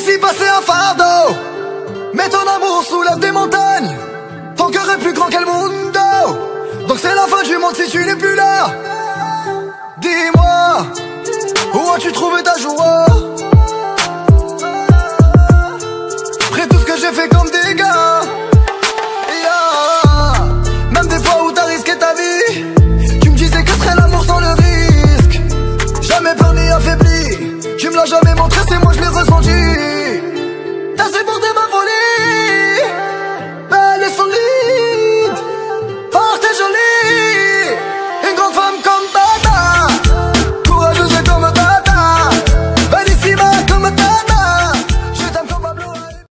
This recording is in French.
Ici passer un fardeau. Mais ton amour soulève des montagnes. Ton cœur est plus grand qu'El Mundo. Donc c'est la fin du monde si tu n'es plus là. Dis-moi Où as-tu trouvé ta joie? Après tout ce que j'ai fait comme des gars yeah. Même des fois où t'as risqué ta vie Tu me disais que serait l'amour sans le risque. Jamais permis, affaibli. Tu me l'as jamais montré, c'est moi je l'ai